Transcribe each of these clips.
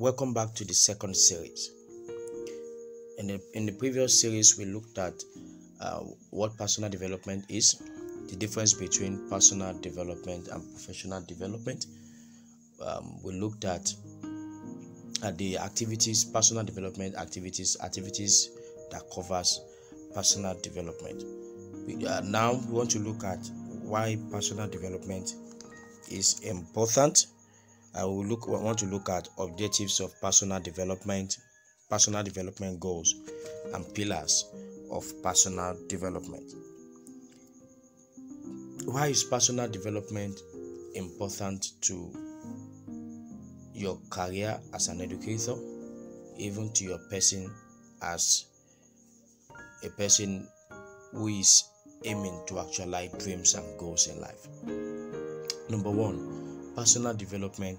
welcome back to the second series. In the in the previous series, we looked at uh, what personal development is, the difference between personal development and professional development. Um, we looked at at the activities, personal development activities, activities that covers personal development. We, uh, now we want to look at why personal development is important. I will look we want to look at objectives of personal development, personal development goals, and pillars of personal development. Why is personal development important to your career as an educator, even to your person as a person who is aiming to actualize dreams and goals in life? Number one, personal development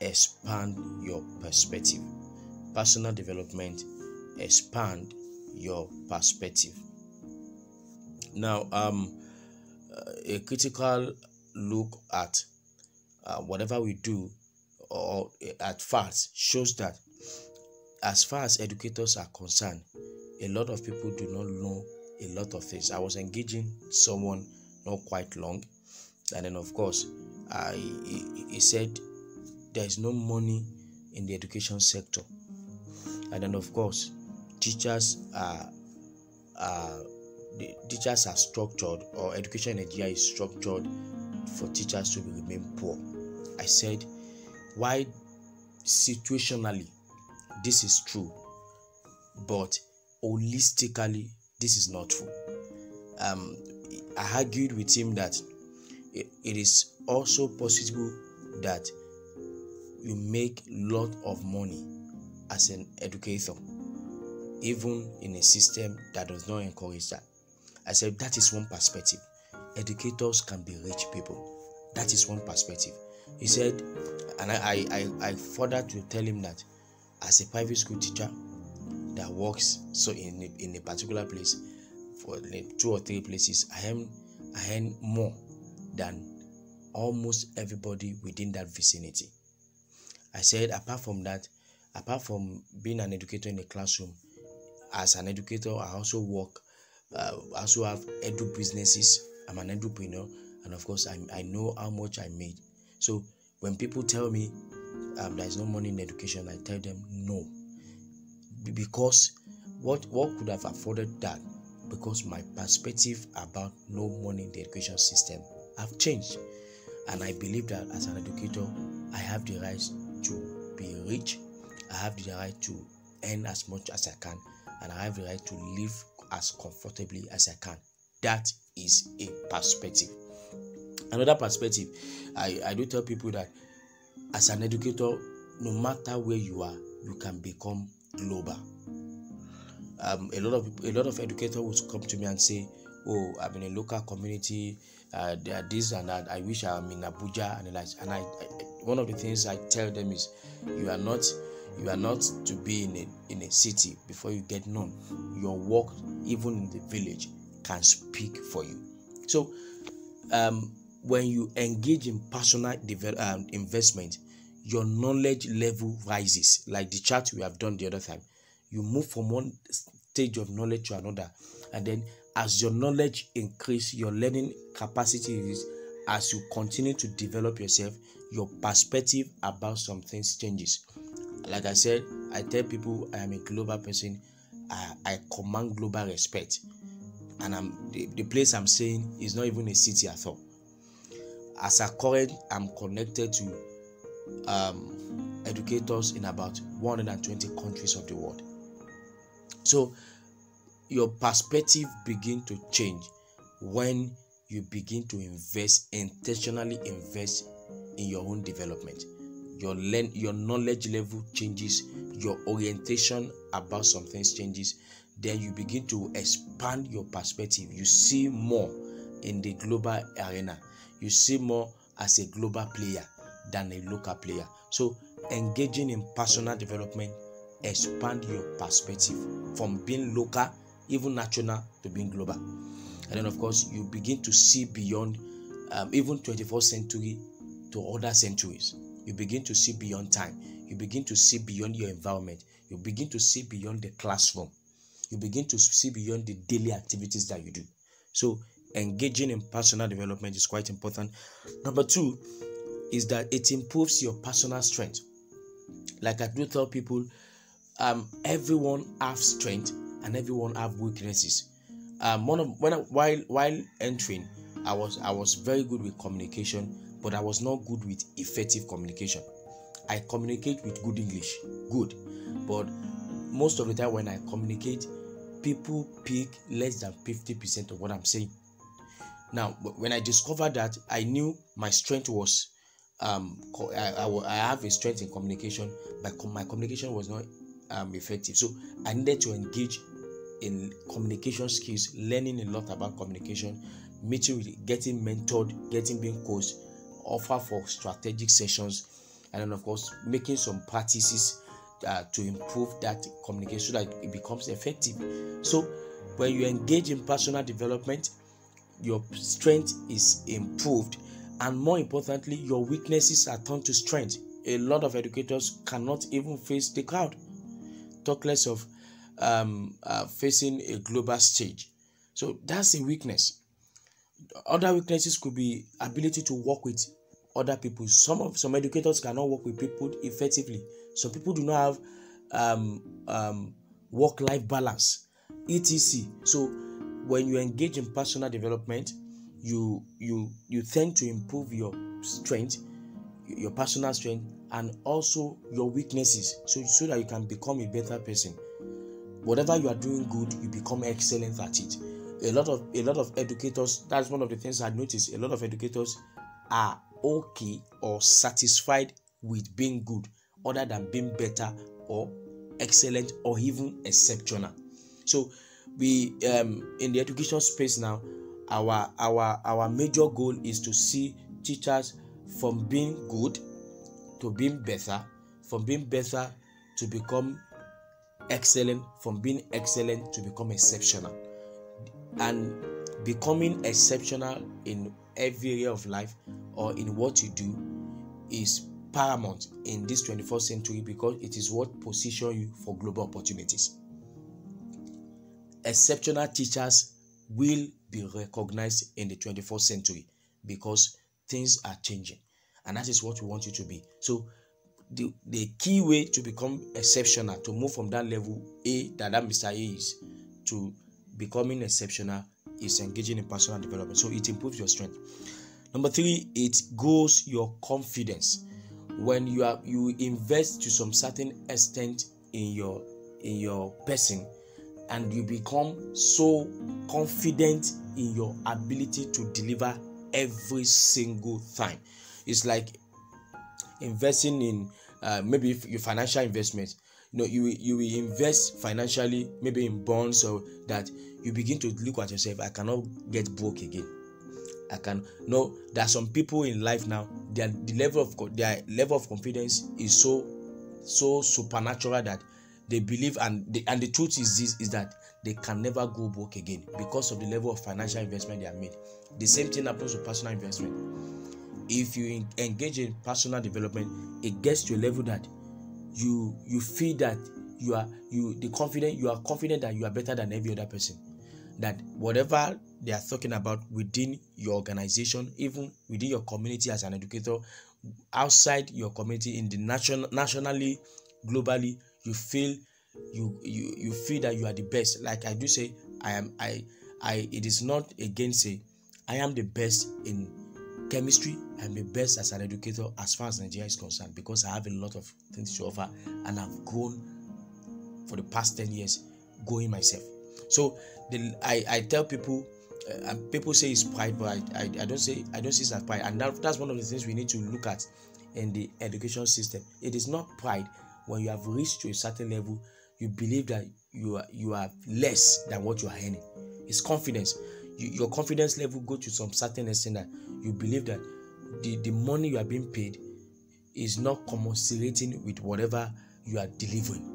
expand your perspective. Personal development expand your perspective. Now, um, uh, a critical look at uh, whatever we do or at facts shows that as far as educators are concerned, a lot of people do not know a lot of things. I was engaging someone not quite long, and then of course, I he, he said there is no money in the education sector, and then of course, teachers are are the teachers are structured or education in Nigeria is structured for teachers to remain poor. I said, why situationally this is true, but holistically this is not true. Um, I argued with him that it, it is also possible that you make lot of money as an educator, even in a system that does not encourage that. I said that is one perspective. Educators can be rich people. That is one perspective. He said, and I, I, I further to tell him that as a private school teacher that works so in a, in a particular place for two or three places, I am I earn more than almost everybody within that vicinity. I said, apart from that, apart from being an educator in a classroom, as an educator, I also work, uh, I also have edu businesses. I'm an entrepreneur, and of course, I, I know how much I made. So when people tell me um, there is no money in education, I tell them no, because what what could have afforded that? Because my perspective about no money in the education system have changed, and I believe that as an educator, I have the right to be rich. I have the right to earn as much as I can, and I have the right to live as comfortably as I can. That is a perspective. Another perspective, I, I do tell people that as an educator, no matter where you are, you can become global. Um, a lot of a lot of educators would come to me and say, "Oh, I'm in a local community. Uh, there are this and that. I wish I'm in Abuja." And like, and I, I, one of the things I tell them is, you are not you are not to be in a in a city before you get known. Your work, even in the village, can speak for you. So, um, when you engage in personal develop, um, investment, your knowledge level rises. Like the chart we have done the other time, you move from one stage of knowledge to another, and then as your knowledge increase, your learning capacity is as you continue to develop yourself, your perspective about some things changes. Like I said, I tell people I am a global person. I, I command global respect, and I'm the, the place I'm saying is not even a city at all as a current i'm connected to um, educators in about 120 countries of the world so your perspective begin to change when you begin to invest intentionally invest in your own development. Your learn your knowledge level changes your orientation about some things changes then you begin to expand your perspective. You see more in the global arena. You see more as a global player than a local player. So engaging in personal development expand your perspective from being local even national to being global. And then of course you begin to see beyond um, even 21st century to other centuries. You begin to see beyond time. You begin to see beyond your environment. You begin to see beyond the classroom. You begin to see beyond the daily activities that you do. So engaging in personal development is quite important. Number two is that it improves your personal strength. Like i do tell people um everyone have strength and everyone have weaknesses. Um one of when I, while while entering i was i was very good with communication but i was not good with effective communication. I communicate with good english good but most of the time when i communicate people pick less than 50% of what i'm saying. Now when i discovered that i knew my strength was um I, I, I have a strength in communication but my communication was not um, effective. So i needed to engage in communication skills learning a lot about communication meeting with getting mentored getting being coached offer for strategic sessions and then of course making some practices uh, to improve that communication so that it becomes effective. So when you engage in personal development your strength is improved. And more importantly your weaknesses are turned to strength. A lot of educators cannot even face the crowd talk less of um, uh, facing a global stage. So that's a weakness. Other weaknesses could be ability to work with other people. Some of some educators cannot work with people effectively. Some people do not have um, um, work life balance etc. So when you engage in personal development you you you tend to improve your strength your personal strength and also your weaknesses so so that you can become a better person. Whatever you are doing good you become excellent at it. A lot of a lot of educators that's one of the things i noticed a lot of educators are okay or satisfied with being good other than being better or excellent or even exceptional. So we um in the education space now our our our major goal is to see teachers from being good to being better from being better to become excellent from being excellent to become exceptional. And becoming exceptional in every area of life or in what you do is paramount in this 21st century because it is what position you for global opportunities. Exceptional teachers will be recognized in the 21st century because things are changing and that is what we want you to be. So the, the key way to become exceptional to move from that level a that that mr a is to becoming exceptional is engaging in personal development. So it improves your strength. Number three it grows your confidence. When you are you invest to some certain extent in your in your person and you become so confident in your ability to deliver every single time. It's like investing in uh, maybe your financial investment you know you you will invest financially maybe in bonds so that you begin to look at yourself i cannot get broke again. I can no there are some people in life now their the level of their level of confidence is so so supernatural that they believe and the, and the truth is this is that they can never go broke again because of the level of financial investment they have made. The same thing happens to personal investment. If you engage in personal development it gets to a level that you you feel that you are you the confident you are confident that you are better than every other person. That whatever they are talking about within your organization even within your community as an educator outside your community in the national nationally globally you feel you you you feel that you are the best. Like i do say i am i i it is not again say i am the best in chemistry. I'm the best as an educator as far as nigeria is concerned because i have a lot of things to offer and i've grown for the past 10 years going myself. So the i i tell people uh, and people say it's pride but I, I i don't say i don't see it as pride. And that, that's one of the things we need to look at in the education system. It is not pride when you have reached to a certain level you believe that you are you are less than what you are earning. It's confidence. You, your confidence level go to some certain extent that you believe that the the money you are being paid is not commensurating with whatever you are delivering.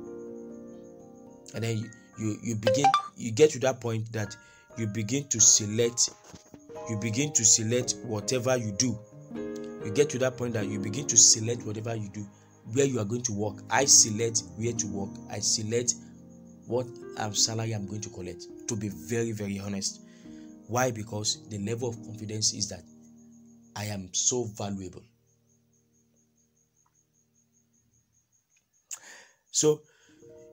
And then you, you you begin you get to that point that you begin to select you begin to select whatever you do. You get to that point that you begin to select whatever you do where you are going to work. I select where to work. I select what um, salary i'm going to collect to be very very honest. Why? Because the level of confidence is that i am so valuable. So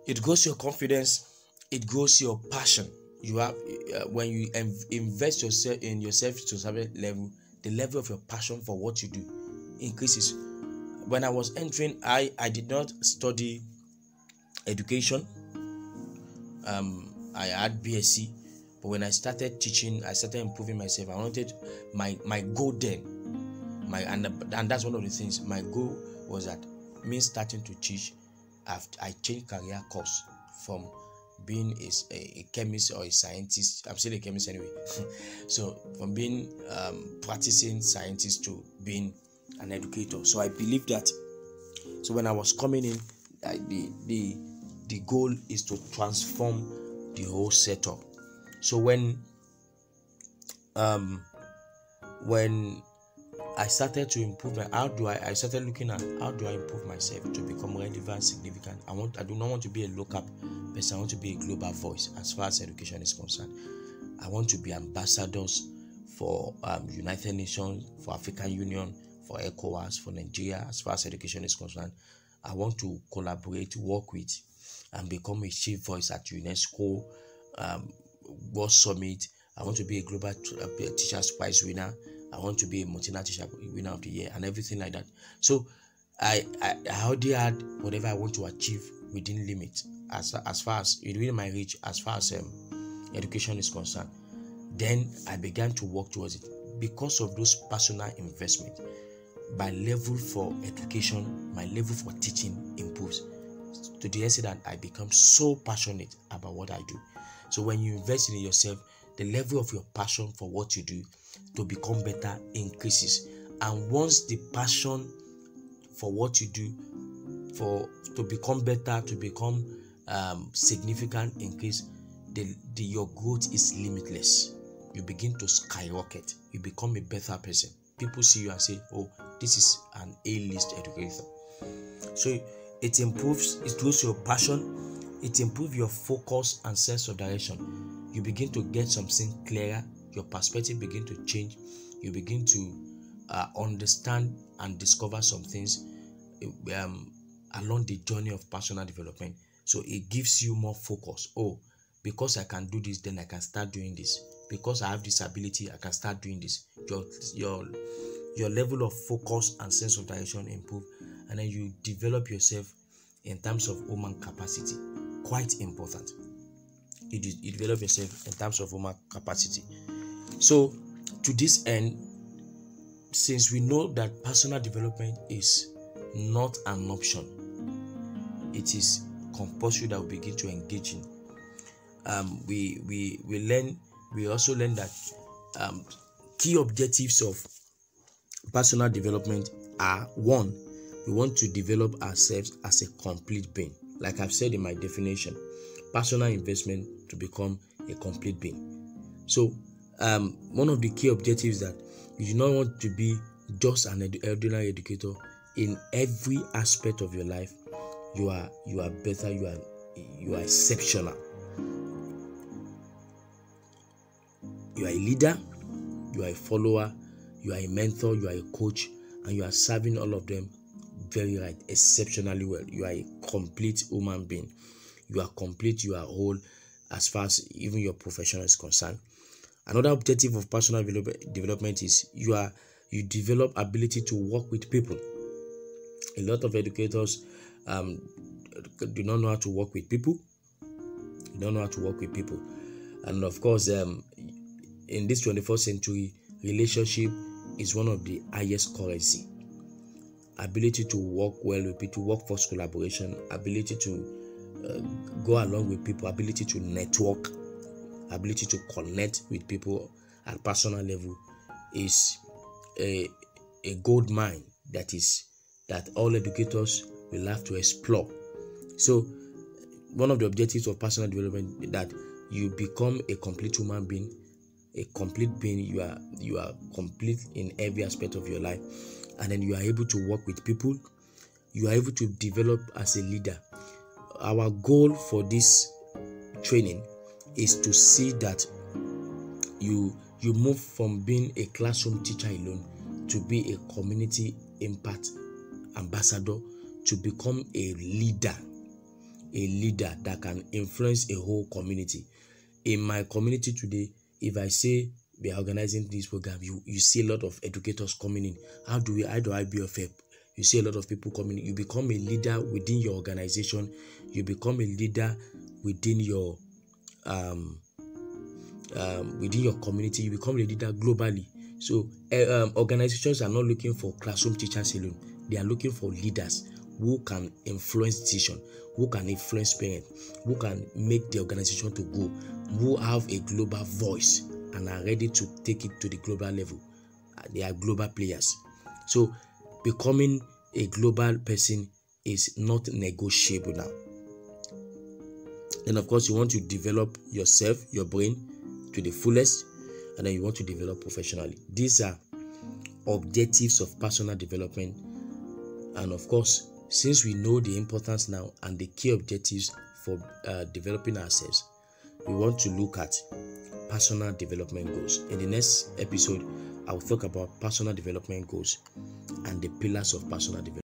it grows your confidence. It grows your passion. You have uh, when you invest yourself in yourself to a certain level the level of your passion for what you do increases when i was entering i i did not study education. Um i had bsc but when i started teaching i started improving myself. I wanted my my goal then my and, and that's one of the things. My goal was that me starting to teach after i changed career course from being a, a, chemist or a scientist. I'm still a chemist anyway. So from being um, practicing scientist to being an educator so i believe that so when i was coming in I, the the the goal is to transform the whole setup so when um when I started to improve my how do I I started looking at how do I improve myself to become relevant, significant. I want I do not want to be a local person, I want to be a global voice as far as education is concerned. I want to be ambassadors for um, United Nations, for African Union, for ECOWAS, for Nigeria as far as education is concerned. I want to collaborate, work with, and become a chief voice at UNESCO um, World Summit. I want to be a global teachers prize winner. I want to be a multinational teacher winner of the year and everything like that. So I, I, I already had whatever I want to achieve within limit as as far as within my reach as far as um, education is concerned. Then I began to work towards it because of those personal investment. My level for education, my level for teaching improves. To the extent that I become so passionate about what I do. So when you invest in yourself, the level of your passion for what you do to become better increases. And once the passion for what you do for to become better to become um, significant increase the, the your growth is limitless. You begin to skyrocket. You become a better person. People see you and say oh this is an a-list educator. So it improves it grows your passion it improves your focus and sense of direction. You begin to get something clearer your perspective begin to change you begin to uh, understand and discover some things um, along the journey of personal development. So it gives you more focus. Oh because i can do this then i can start doing this. Because i have this ability i can start doing this. Your your your level of focus and sense of direction improve and then you develop yourself in terms of human capacity quite important you, develop yourself in terms of human capacity so, to this end, since we know that personal development is not an option, it is compulsory that we begin to engage in. Um, we we we learn. We also learn that um, key objectives of personal development are one, we want to develop ourselves as a complete being. Like I've said in my definition, personal investment to become a complete being. So um, one of the key objectives that you do not want to be just an edu- ordinary educator in every aspect of your life you are you are better you are you are exceptional you are a leader you are a follower you are a mentor you are a coach and you are serving all of them very right exceptionally well you are a complete human being you are complete you are whole as far as even your profession is concerned Another objective of personal development is you are you develop ability to work with people. A lot of educators um, do not know how to work with people. You don't know how to work with people, and of course, um, in this 21st century, relationship is one of the highest currency. Ability to work well with people, workforce collaboration, ability to uh, go along with people, ability to network ability to connect with people at personal level is a, a gold mine that is that all educators will have to explore so one of the objectives of personal development is that you become a complete human being a complete being you are you are complete in every aspect of your life. And then you are able to work with people. You are able to develop as a leader. Our goal for this training is to see that you you move from being a classroom teacher alone to be a community impact ambassador to become a leader a leader that can influence a whole community. In my community today if i say we are organizing this program you you see a lot of educators coming in. How do we how do i be of help? You see a lot of people coming in. You become a leader within your organization. You become a leader within your um, um, within your community. You become a leader globally. So uh, um, organizations are not looking for classroom teachers alone. They are looking for leaders who can influence decision who can influence parents who can make the organization to go who have a global voice and are ready to take it to the global level. Uh, they are global players. So becoming a global person is not negotiable now. Then of course you want to develop yourself your brain to the fullest and then you want to develop professionally. These are objectives of personal development. And of course since we know the importance now and the key objectives for uh, developing ourselves we want to look at personal development goals. In the next episode i will talk about personal development goals and the pillars of personal development